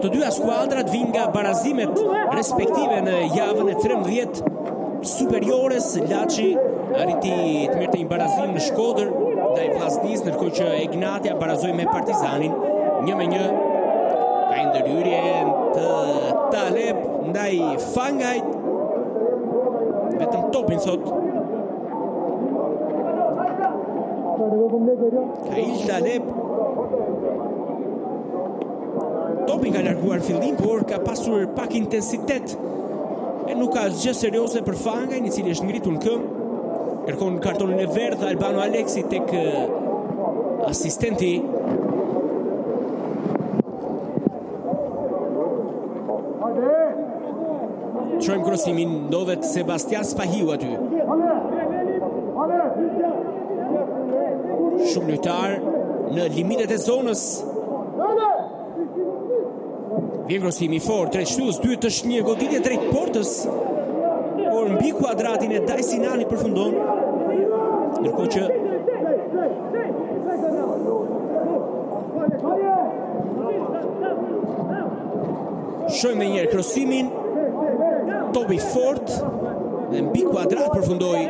Të dyja skuadrat vijnë nga barazimet respektive në javën e 13 të Superiores Laçi arriti të merrte një barazim në Shkodër ndaj Vllaznisë ndërkohë që Egnatia barazoi me Partizanin 1 me 1 ka ndërhyrje të Taleb ndaj Fangajt vetëm topin sot Ka i Taleb topin ka larguar fillim, por ka pasur pak intensitet e nuk ka asgjë serioze për Fangajn, i cili është ngritur në këmbë. Kërkon kartonin e verdhë Albano Aleksi tek asistenti. Shohim krosimin, ndodhet Sebastian Spahiu aty. Shumë lojtarë në limitet e zonës. Vjen krosimi i fortë, drejt shtyllës së dytë është një goditje drejt portës. Por mbi kuadratin e Dajsinanit përfundon. Ndërkohë që Shohim dhe njëherë krosimin Topi fort Dhe mbi kuadrat përfundoi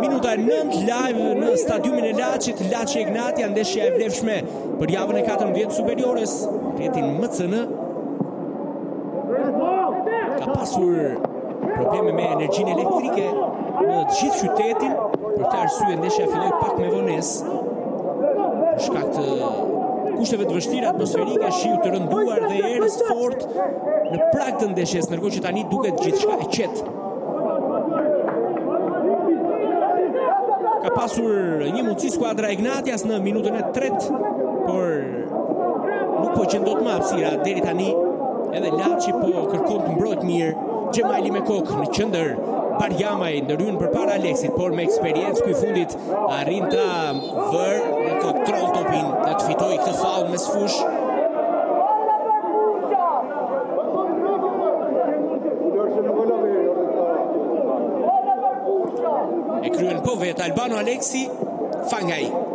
Minuta e 9 live në stadiumin e Laçit Laçi Egnatia ndeshja e vlefshme Për javën e 14 të Superiores Rrethin më thënë Ka pasur probleme me energjinë elektrike në gjithë qytetin, për këtë arsye ndeshja filloi pak me vonesë, për shkak të kushteve të vështira atmosferike, shiu të rënduar dhe erës të fortë në prag të ndeshes, ndërkohë që tani duket gjithçka e qetë. Ka pasur një mundësi skuadra e Egnatias në minutën e tretë, por Nuk po gjen dot më hapësira, deri tani edhe Laçi po kërkon të mbrojë mirë, Xhemajli me kokë në qendër, Barjamaj ndërhyn përpara Aleksit, por me eksperiencë ky i fundit arrin ta vërë në kontrol topin dhe të fitojë këtë faull në mesfushë. E kryen po vetë Albano Aleksi, Fangaj.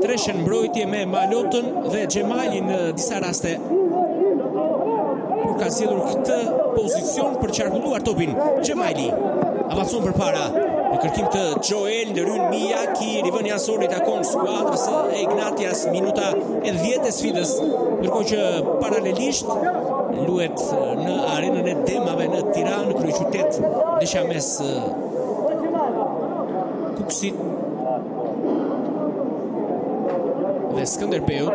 Treshen në mbrojtje me Malotën dhe Xhemajlin në disa raste. Por ka zgjedhur këtë pozicion për të qarkulluar topin. Xhemajli avancon përpara në kërkim të Joel ndërhyn Mijaki, rivënia anësore i takon skuadrës së Egnatias minuta e 10 e sfidës, ndërkohë që paralelisht luhet në arenën e Demave në Tiranë, kryeqytet, ndeshja mes Kukësit Dhe Skënderbeu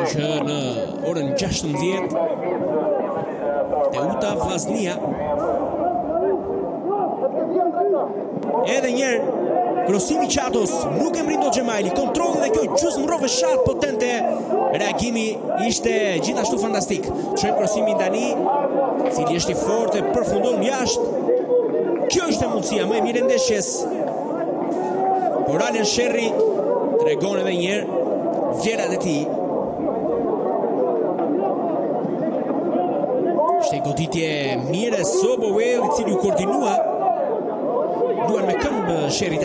nesër që në orën 16 Teuta Vllaznia Edhe njëherë krosimi Çatos nuk e mbërrin dot Xhemajli kontrollin dhe kjo gjysmërrovesciatë potente Reagimi ishte gjithashtu fantastik Shojnë krosimin tani, cili është i fortë e përfundon jashtë. Kjo ishte mundësia më e mirë e ndeshjes. Por Alen Sherri tregon edhe një herë vlerat e tij. Ishte goditje e mirë e Sobowale, i cili u koordinua duar me këmbë Sherri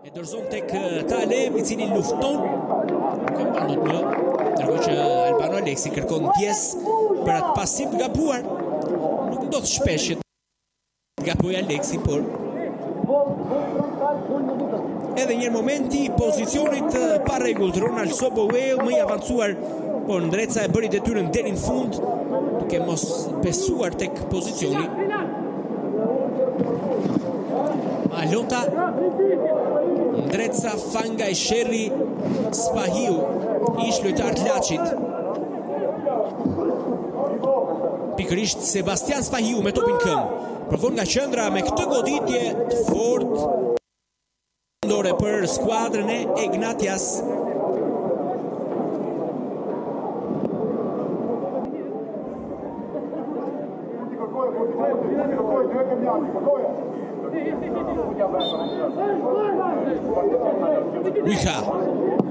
E dorëzon tek Taleb, i cili lufton. Këmë për nuk më. Ndërkohë që Albano Aleksi kërkon ndjesë për atë pasim të gabuar. Nuk ndodh shpesh. Të gabojë Aleksi, por... Edhe njëherë momenti i pozicionit eh, parregullt, Ronald Sobowale më i avancuar, por Ndreca e bëri detyrën deri në fund, duke mos besuar tek pozicionit. Malota Ndreca Fangaj Sherri Spahiu ish lojtarë të Laçit pikërisht Sebastian Spahiu me topin në këmbë provon nga qendra me këtë goditje të fortë Anësore për skuadrën e Egnatias. Mika.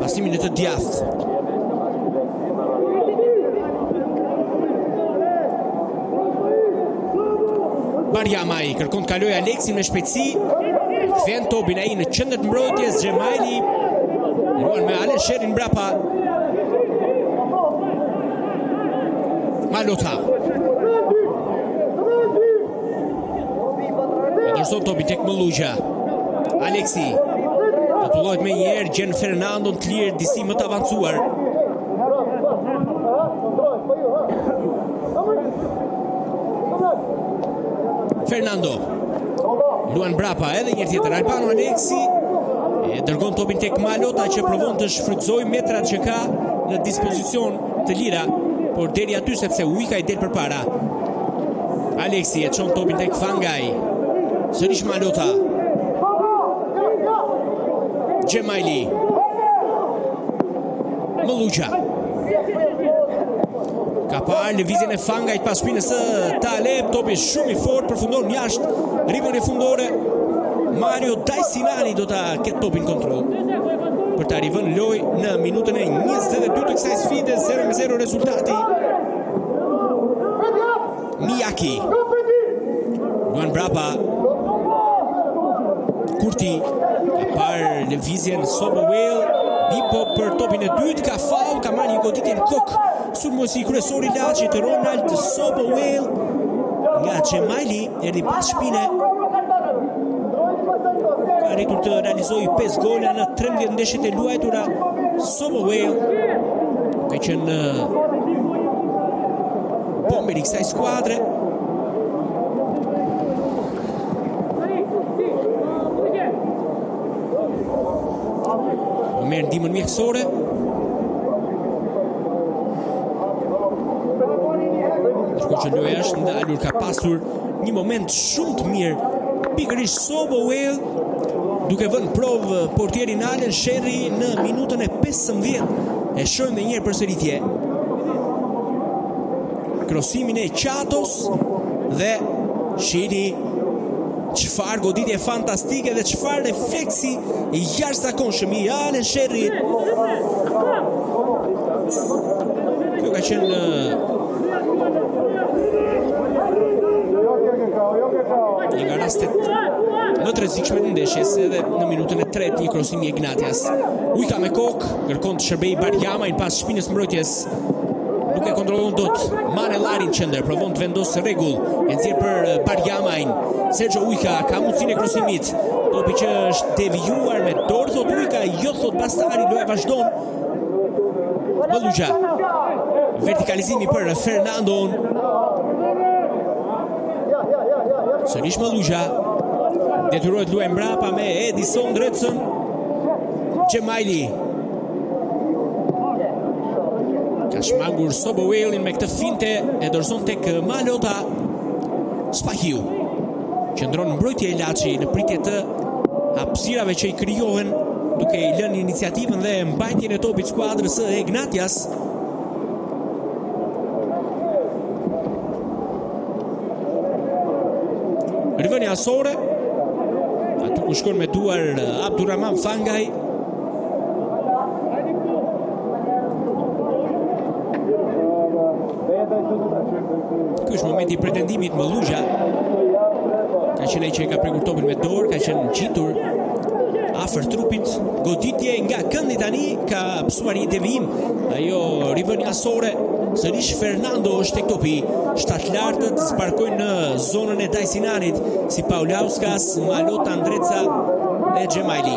Pasimi në të djathtë. Barjamaj, kërkon të kalojë Aleksin me shpejtësi, kthen topin ai në qendër të mbrojtjes, Xhemajli, luan me Alen Sherrin brapa, Malota, E dorëzon topin tek Mëlluqa. Aleksi. Rrotullohet menjëherë, gjen Fernandon të lirë, disi më të avancuar. Fernando. Luan Brapa, edhe njëherë tjetër, Albano Aleksi. E dërgon topin tek Malota që provon të shfrytëzojë metrat që ka në dispozicion Të lira, por deri aty sepse Ujka i del përpara. Aleksi e çon topin tek Fangaj. Sërish Malota. Xhemajli. Mëlluqa. Ka parë lëvizjen e Fangaj pas shpinës së Taleb, topi shumë i fort përfundon jashtë, rivënie fundore. Mario Dajsinani do ta A ketë topin kontroll për ta rivënë në lojë në minutën e 22 të kësaj sfide 0-0 rezultati Mijaki luan mbrapa Kurti ka parë lëvizjen Sobowale Bibo për topin e dytë ka faull ka marrë një goditje në kokë sulmuesi kryesor i Laçit Ronald Sobowale nga Xhemajli Erdhi pas shpine. Ka arritur të realizojë 5 gola në 13 ndeshjet e luajtura Sobowale. Ka qenë bomberi i kësaj skuadre. Merr ndihmën mjekësore. Ndërkohë që loja është ndalur ka pasur një moment shumë të mirë pikërisht Sobowale duke vënë në provë portierin Alen Sherri në minutën e 15 e shohim dhe një herë përsëritje krosimin e Qatos dhe Sherri Çfarë goditje fantastike dhe çfarë refleksi i jashtëzakonshëm i Alen Sherrit. Kjo ka qenë një nga rastet më të rrezikshme të ndeshjes edhe në minutën e tretë një krosim i Egnatias. Ujka me kokë, kërkon të shërbejë Bajramajn pas shpinës së mbrojtjes. Nuk e kontrollon dot. Mane larg në qendër, provon të vendosë rregull. E nxjerr për eh, Bajramajn. Serxho Ujka ka mundësinë e krosimit. Topi që është devijuar me dorë thotë Ujka, jo thotë Bastari, loja vazhdon. Mëlluqa. Vertikalizimi për Fernandon. Sërish Mëlluqa. Detyrohet të luajë mbrapa me Edison Ndrecën. Xhemajli Ka shmangur Sobowalen me këtë fintë e dorëzon tek Malota Spahiu. Qëndron në mbrojtje Laçi në pritje të hapësirave që i krijohen duke i lënë iniciativën dhe mbajtjen e topit skuadrës së Egnatias. Rivënie anësore Aty ku shkon me duar Abdurrahman Fangaj Ky është momenti i pretendimit me Lugja. Ka qenë ai që e ka prekur topin me dorë, ka qenë ngjitur afër trupit, goditje nga këndi tani ka pësuar një devijim. Ajo rivënie anësore, sërish Fernando është tek topi. Shtatlartët zbarkojnë në zonën e Dajsinanit, si Paulauskas, Malota, Ndreca e Xhemajli.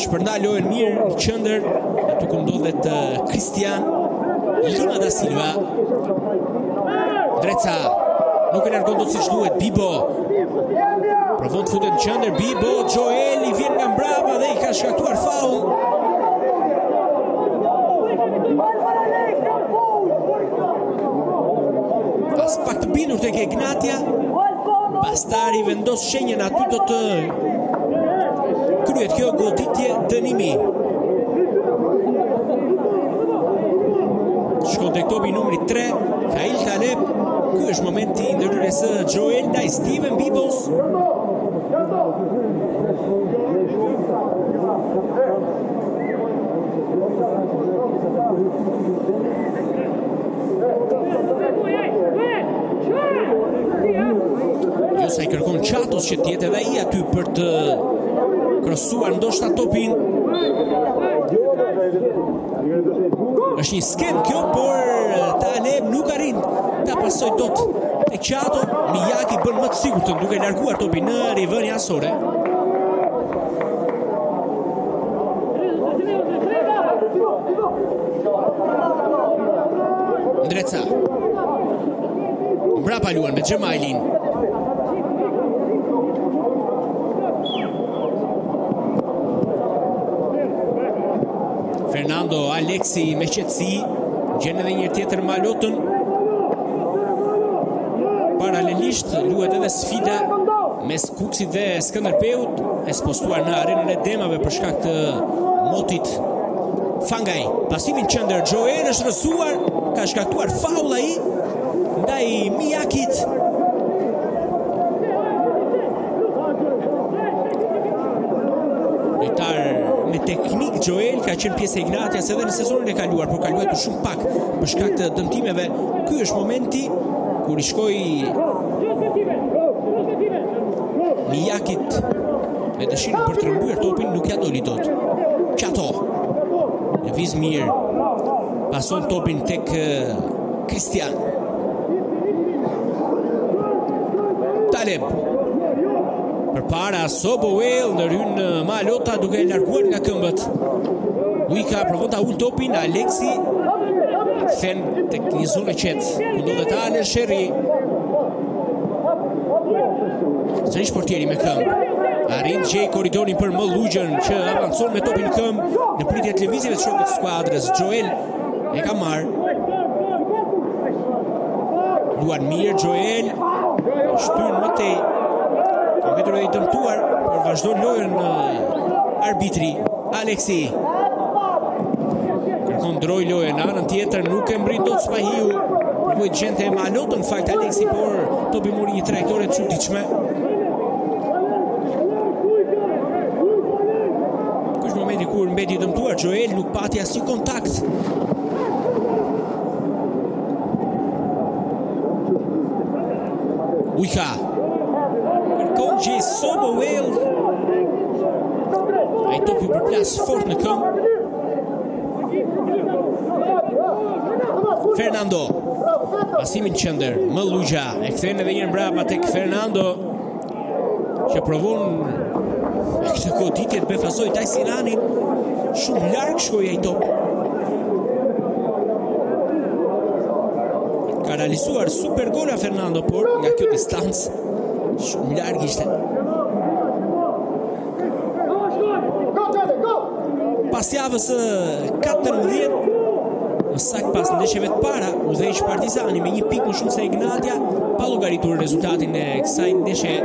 Shpërndan lojën mirë në qendër, aty ku ndodhet Kristian Lima da Silva. Ndreca nuk e largon dot siç duhet Bibo. Provon të futet në qendër Bibo, Xhoeli vjen nga mbrapa dhe i ka shkaktuar faul. Aspak të bindur tek Egnatia, Bastari vendos shenjën aty do të Kryhet kjo goditje dënimi. Shkon tek topi numri 3, Hail Taleb, ky është momenti i ndërhyrjes së Xhoel ndaj Steven Bibos. Josa i kërkon Çatos që të jetë edhe ai aty për të krosuar ndoshta topin. Është një skemë kjo, por Taleb nuk arrin ta pasojë dot te Çato, Mijaki bën më të sigurtën duke larguar topin në rivënie anësore. Ndreca. Mbrapa luan me Xhemajlin. Fernando Aleksi me qetësi. Gjen edhe një tjetër, Malotën. Paralelisht luhet edhe sfida. Mes Kukësit dhe Skënderbeut, e spostuar në arenën e Demave për shkak të motit. Fangaj, pasim në qendër, Xhoel është rrëzuar, ka shkaktuar faull ai ndaj Mijakit. Lojtar më teknik Xhoel ka qenë pjesë e Egnatias edhe në sezonin e kaluar, por ka luajtur shumë pak për shkak të dëmtimeve. Ky është momenti kur i shkoi Mijaki me dëshirën për të rëmbyer topin nuk ia doli dot. Qato. Lëviz mirë. Pason topin tek Kristian. Taleb. Përpara Sobo Well ndërhyn Malota duke e larguar nga këmbët. Ujka provon ta ulë topin Aleksi. Sen Tek një zonë e qetë, ku ndodhet Alen Sherri. Sërish portieri me këmbë. Arrin gjen korridorin për Mëllugjën që avancon me topin në këmbë në pritje të lëvizjeve të shokëve të skuadrës. Joel e ka marrë. Luan mirë, Joel shtyn më tej. Ka mbetur e i dëmtuar, por vazhdon lojën arbitri. Aleksi. Kërkon ndërrojë lojën në anën tjetër, nuk e mbërrin dot Spahiu. Provoi të gjente Malotën në fakt Aleksi, por topi mori një trajektore të çuditshme. Ky është momenti kur mbeti i dëmtuar Joel nuk pati asnjë kontakt. Ujka. Kërkon gjejë Sobo Well Ai top i përplaset fort në këmbë Fernando Pasimin qendër Mëllugja E kthen edhe një herë mbrapa tek Fernando Që provon Me këtë goditje të befasojë Taj Sinanin Shumë larg shkoi ai top Ka realizuar super gola Fernando Ando por nga kjo distancë shumë larg ishte. Pas javës 14 në fakt pas ndeshjeve të para, udhëheq Partizani me një pikë më shumë se Egnatia, pa llogaritur rezultatin e kësaj ndeshjeje.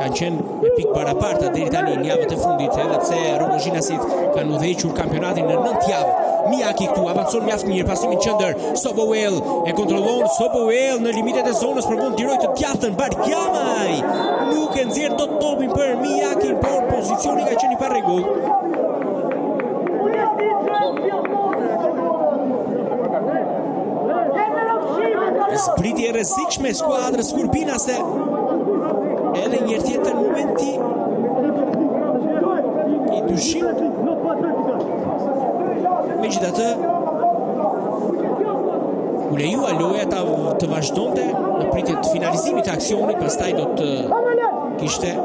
Kanë qenë me pikë të barabarta deri tani në javët e fundit edhe pse Rrogozhinasit kanë udhëhequr kampionatin në 9 javë. Miaki këtu avancon mjaft mirë pasimi në qendër. Sobowell e kontrollon Sobowell në limitet e zonës për mund të tirojë te djathtën Bregjamaj. Nuk e nxjerr dot topin për Miakin, por pozicioni ka qenë i parregullt. Zbritje e rrezikshme e skuadrës Kurbina Se edhe një tjetër moment i dyshimtë megjithatë u lejua loja të vazhdonte në pritje të finalizimit të aksionit, pastaj do të kishte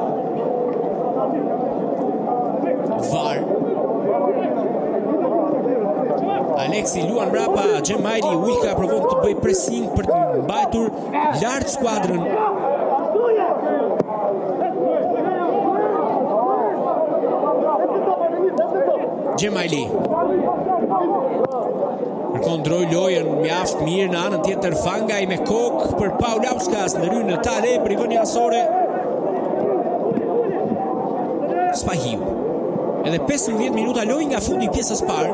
VAR. Aleksi luan mbrapa, Xhemajli Ujka provon të bëjë presing për të mbajtur Lart skuadrën. Xhemajli. Kërkon të ndërrojë lojën mjaft mirë në anën tjetër Fangaj me kokë për Paulauskas ndërhyn Tale për rivënie anësore. Spahiu. Edhe 15 minuta lojë nga fundi i pjesës së parë.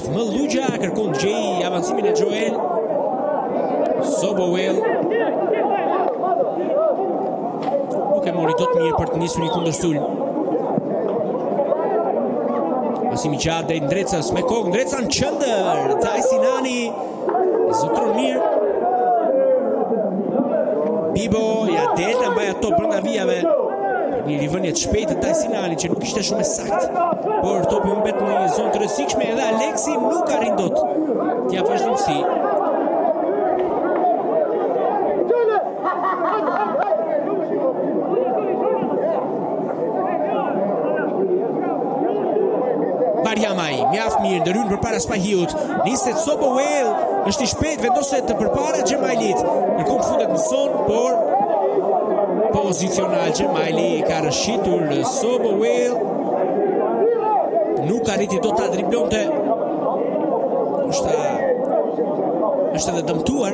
Mëllugja kërkon të gjejë avancimin e Joel Sobowale Nuk e mori dot mirë për të nisur një kundërsulm Pasimi i gjatë drejt Ndrecës me kokë Ndreca në qendër Taj Sinani Zotëron mirë Bibo Ia del ta mbajë atë top brenda vijave Një rivënie e shpejtë Taj Sinani që nuk Ishte shumë e saktë. Por topi humbet në një zonë të rrezikshme edhe Aleksi nuk arrin dot. Ti apo është si? Barjamaj, mjaft mirë, ndërhyn përpara Spahiut, niset Sobowale, është i shpejtë, vendoset përpara Xhemajlit, kërkon të futet në zonë, por pozicional Xhemajli ka rrëshqitur Sobowale nuk arriti dot ta driblonte. Është është edhe dëmtuar.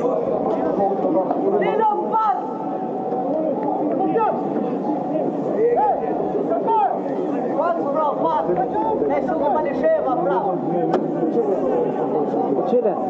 Çile.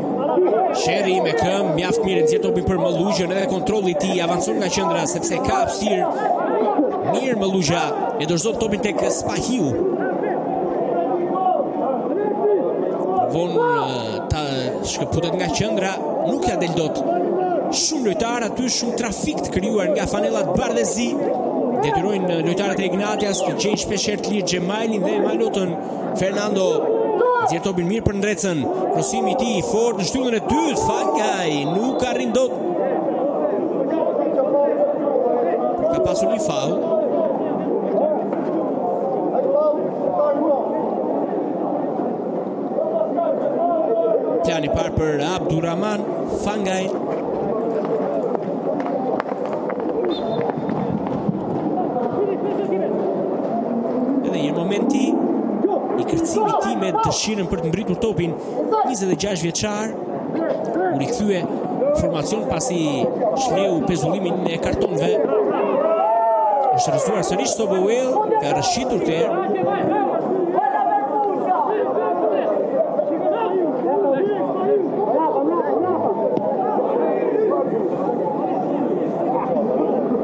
Sherri me këmbë, mjaft mirë nxjerr topin për Mëllugjën edhe kontrolli i tij avancon nga qendra sepse ka hapësirë. Mirë Mëllugja e dorëzon topin tek Spahiu. Provon të shkëputet nga qendra, nuk ia del dot. Shumë lojtarë aty, shumë trafik të krijuar nga fanelat bardhezi. Detyrojnë lojtarët e Egnatias të gjejnë shpeshherë të lirë Xhemajlin dhe Malotën. Fernando nxjerr topin mirë për Ndrecën Krosimi i tij i fortë në shtyllën e dytë Fangaj nuk arrin dot Ka pasur një faull Plani i parë për Abdurrahman Fangaj Edhe një momenti i kërcimit të tij me dëshirën për të mbërritur topin 26 vjeçari u rikthye në formacion pasi shleu pezullimin e kartonëve është rrëzuar sërish Sobowale ka rrëshqitur këtë herë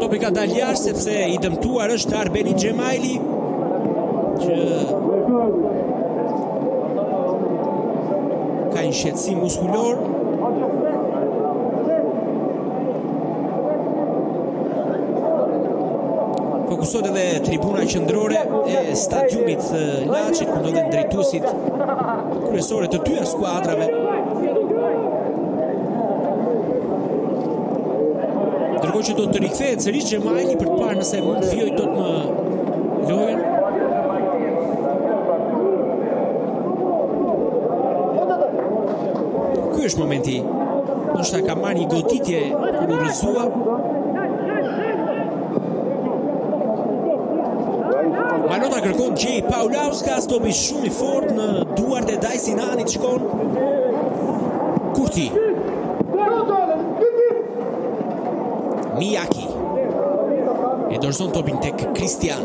Topi ka dalë jashtë sepse i dëmtuar është Arbenit Xhemajli që ka një shqetësim muskulor. Fokusohet edhe tribuna qendrore e stadiumit Laçi, ku ndodhen drejtuesit kryesorë të të dyja skuadrave. Ndërkohë që do të rikthehet sërish Xhemajli për të parë nëse mund të vijojë dot më lojën. Ky është momenti Ndoshta ka marrë një goditje kur u rrëzua. Malota kërkon që i Paulauskas topi shumë i fortë në duart e Dajsinanit shkon. Kurti. Mijaki. E dorëzon topin tek Kristian.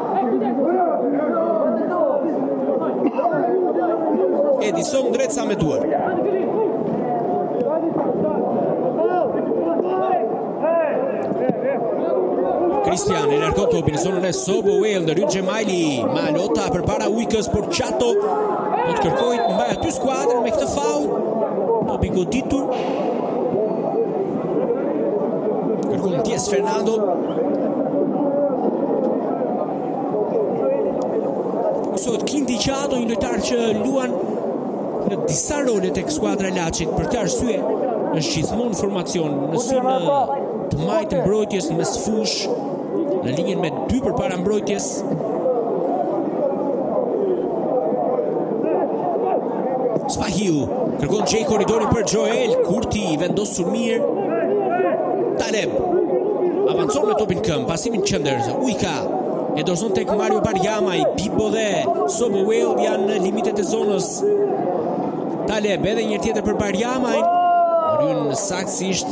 Edison Ndreca me duar. Kristian e largon topin në zonën e Sobowale ndërhyn Xhemajli Malota përpara Ujkës por Qato do të kërkojë ta mbajë aty skuadrën me këtë faull topi i goditur kërkon tjes Fernando Sot Kenti Qato, një lojtar që luan në disa role tek skuadra e Laçit, për këtë arsye është gjithmonë në formacion nisi në të majtë të mbrojtjes në mesfushë, në linjën me dy përpara mbrojtjes. Spahiu, kërkon gjejë korridorin për Joel, Kurti i vendosur mirë. Taleb, avancon me topin në këmbë, pasim në qendër, Ujka, e dorëzon tek Mario Barjamaj, Bibo dhe Sobo Will janë në limitet e zonës. Taleb, edhe një tjetër për Barjamajn, rrën saktësisht,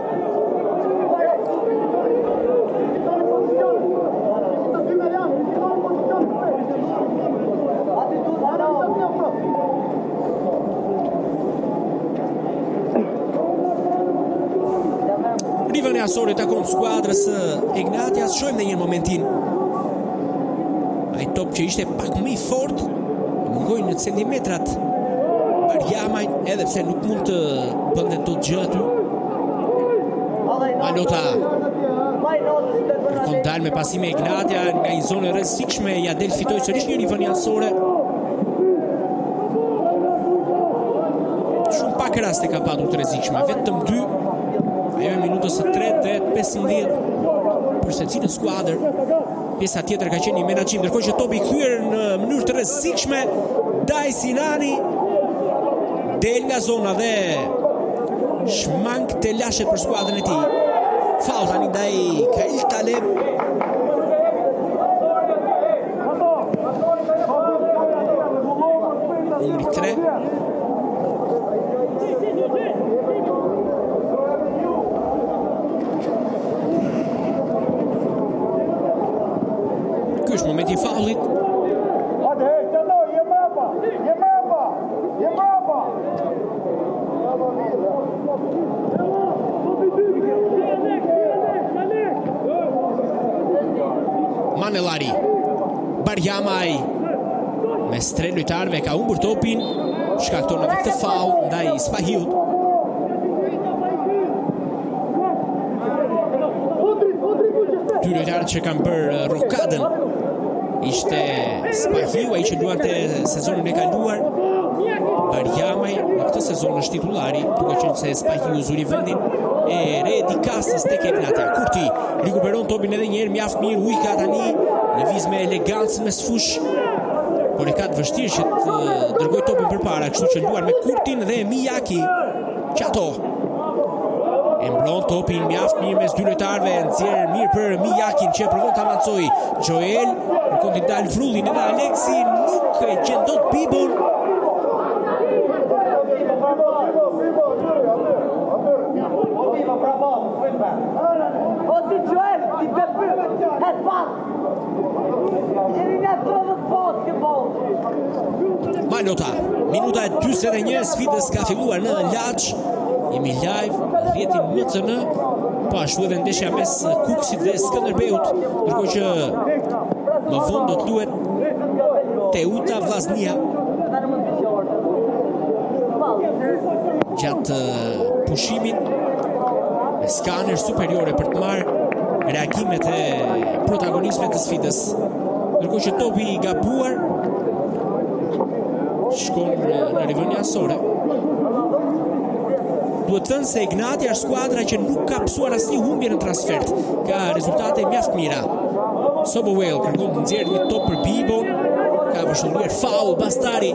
Anësore i takon skuadrës së Egnatias, shohim edhe një herë momentin. Ai top që ishte pak më i fort, mungojnë centimetrat. Barjamaj edhe pse nuk mund të Bënte dot gjë aty. Malota. Kërkon të dalë me pasime Egnatia nga një zonë e rrezikshme, ia del të fitojë sërish një një rivënie anësore. Shumë pak raste ka patur të rrezikshme, vetëm dy, ajo e minutës së tretë dhe 15 për secilën skuadër. Pjesa tjetër ka qenë një menaxhim, ndërkohë që topi i kthyer në mënyrë të rrezikshme, Dajsinani del nga zona dhe shmang telashet për skuadrën e tij. Faull tani ndaj Kail Taleb. Numri 3. Ky është momenti i faullit. Hajde, hej, të doj, je mrapa, je mrapa, je mrapa. Manelari, Barjamaj, mes tre lojtarëve ka humbur topin, shkakton edhe këtë faull ndaj Spahiut. Dy lojtarë që kanë bërë uh, rokadën ishte Spahiu, ai që luante sezonin e kaluar. Barjamaj në këtë sezon është titullari, duke qenë se Spahiu zuri vendin e Redi Kasës tek Egnatia. Kurti rikuperon topin edhe një herë mjaft mirë Ujka tani lëviz me elegancë në mesfushë. Por e ka të vështirë që të uh, dërgojë topin përpara, kështu që luan me Kurtin dhe Mijaki. Qato. E mbron topin mjaft mirë mes dy lojtarëve, nxjerr mirë për Mijakin që provon ta avancojë. Joel kërkon t'i dalë vrulli dhe Aleksi nuk e gjen dot Bibon. Malota, minuta e 21 e sfidës ka filluar në Laç. Jemi live, rrjetin tonë, po ashtu edhe ndeshja mes Kukësit dhe Skënderbeut, ndërkohë që më vonë do të luhet Teuta Vllaznia. Gjatë pushimit me skaner superiore për të marrë reagimet e protagonistëve të sfidës. Ndërkohë që topi i gabuar shkon në rivënie anësore. Duhet thënë se Egnatia është skuadra që nuk ka pësuar asni humbje në transfertë. Ka rezultate mjaft mira. Sobowale kërkon të nxjerrë një top për Bibon. Ka vërshëllyer faul Bastari.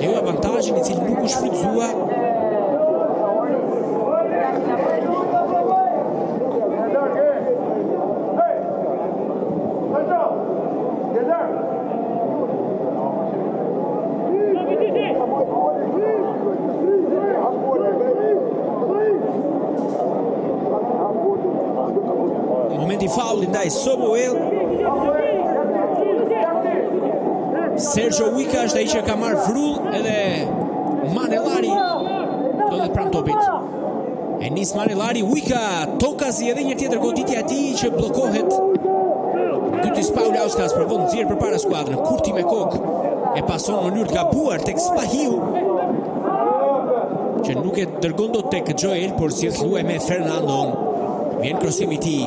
La avantazhin i cili nuk u shfrytëzua. Sobowale Sergio Uika është ai që ka marrë vrull edhe Manelari po të pranë topit. E nis Manelari Uika, tokazi edhe një tjetër goditje e tij që bllokohet. Gytis Paulauskas provon të nxjerrë përpara skuadrën, Kurti me kokë e pason në mënyrë të gabuar tek Spahiu që nuk e dërgon dot tek Joel, por do të luajë me Fernandon. Vjen krosimi i tij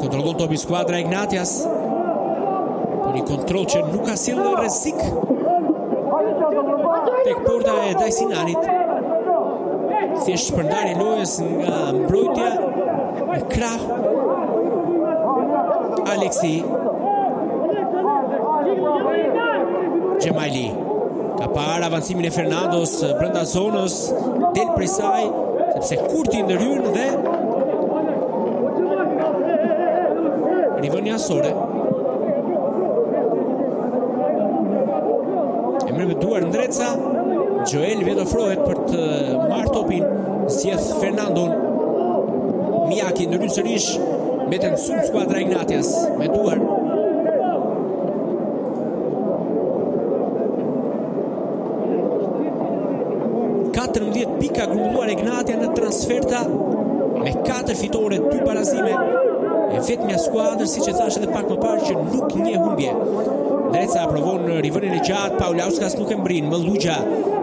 Kontrollon topin skuadra e Egnatias. Por një kontroll që nuk ka sjellë një rrezik. Tek porta e Dajsinanit. Sërish shpërndarje e lojës nga mbrojtja në krah. Aleksi. Xhemajli. Ka parë avancimin e Fernandos brenda zonës. del prej saj sepse Kurti ndërhyn dhe rivënie anësore e merr me duar Ndreca Joel vetë ofrohet për të marrë topin zgjedh Fernandon Mjaki ndërhyn sërish mbetet në sulm skuadra e Egnatias me duar 14 pikë ka grumbulluar Egnatia në transferta me 4 fitore, 2 barazime e vetmja skuadër siç e thashë edhe pak më parë që nuk njeh humbje Dreca provon rivënien e gjatë Paulauskas nuk e mbërrin, Mëllugja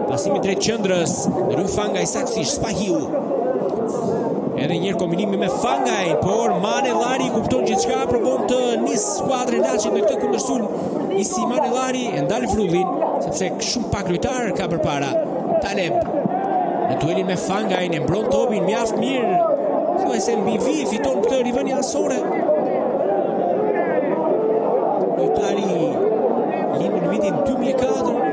pasimi drejt qendrës drejt Fangajt saktësisht, Spahiu edhe një herë kombinimi me Fangajn por Manelari kupton gjithçka provon të nisë skuadra e Laçit me këtë kundërsulm Isi Manelari e ndal vrullin sepse shumë pak lojtarë ka përpara Taleb në duelin me Fangajn e mbron topin mjaft mirë Sobowale fiton këtë rivënie anësore lojtari i lindur në vitin 2004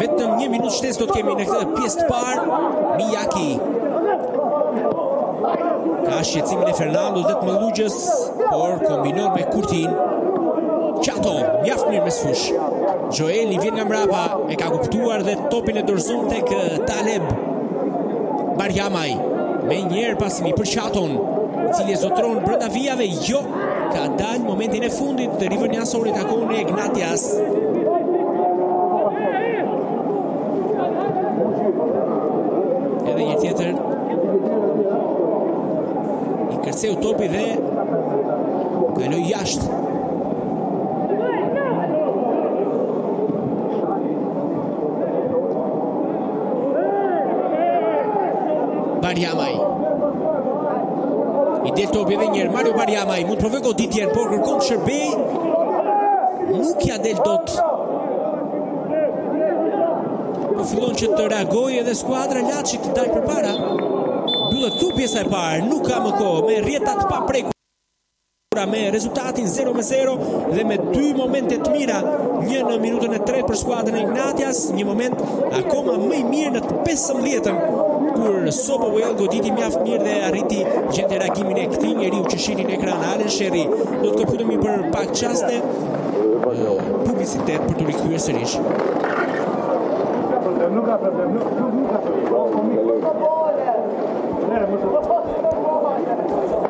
Vetëm një minutë shtesë do të kemi në këtë pjesë të parë. Mijaki. Ka shqetësimin e Fernandos dhe të Mëllugjës, por kombinon me Kurtin. Qato, mjaft mirë në mesfushë. Joeli vjen nga mrapa, e ka kuptuar dhe topin e dorëzon tek Taleb. Barjamaj, menjëherë pasimi për Qaton, i cili e zotëron brenda vijave, Jo, ka dalë momentin e fundit dhe rivënia anësore i takon Egnatias. Edhe një tjetër. I kërceu topi dhe kaloi jashtë. Barjamaj I del topi edhe një herë Mario Barjamaj mund të provojë goditjen Por kërkon të shërbejë Nuk ia del dot Po fillon që të reagojë edhe skuadra e Laçit të dalë përpara Mbyllet këtu pjesa e parë Nuk ka më kohë Me rrjeta të papreku Pra me rezultatin 0 me 0 dhe me dy momente të mira, një në minutën e tretë për skuadrën e Egnatias, një moment akoma më i mirë në të 15-ën kur Sobowale goditi mjaft mirë dhe arriti të gjente reagimin e këtij njeriu që shihni në ekran Alen Sherri. Do të shkëputemi për pak çaste publicitet për t'u rikthyer sërish.